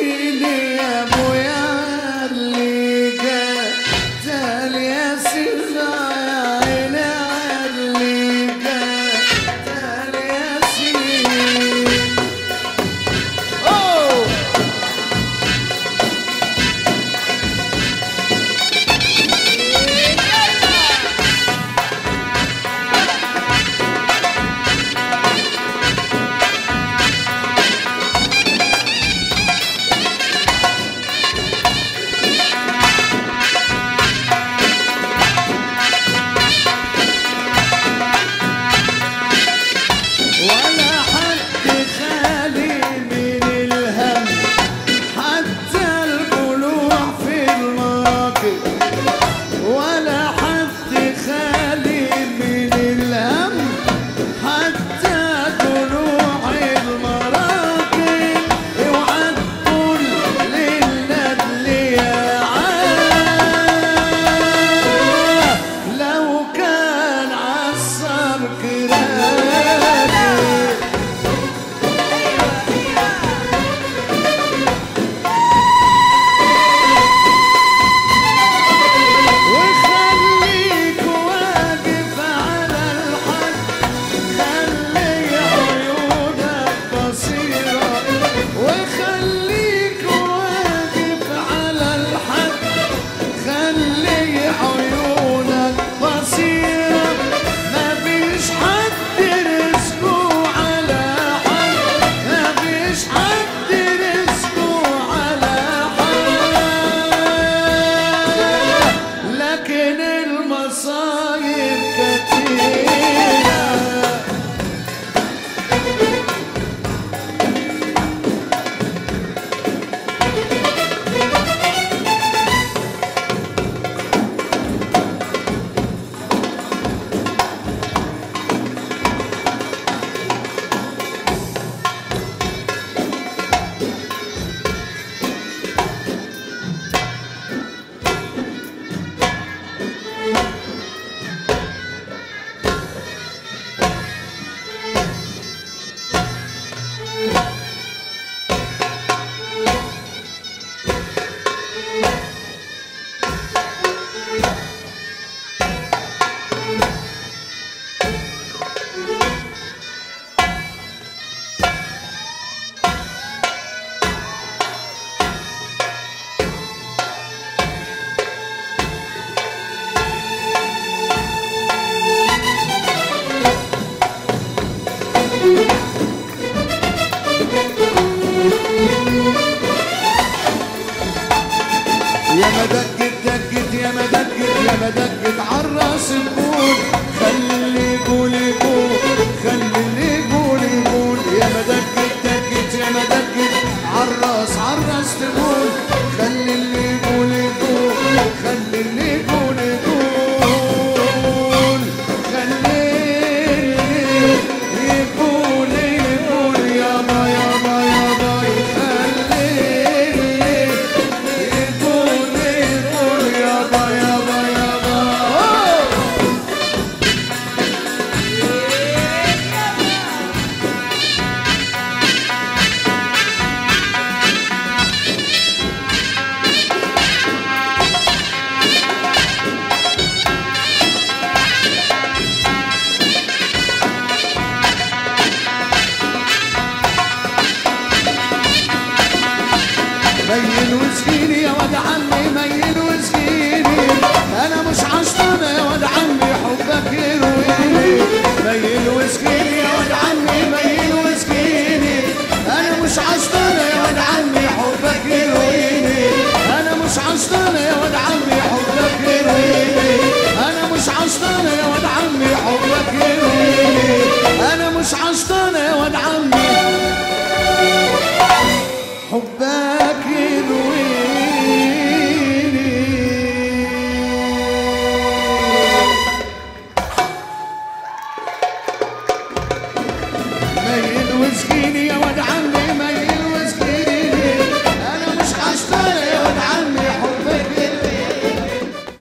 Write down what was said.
Lele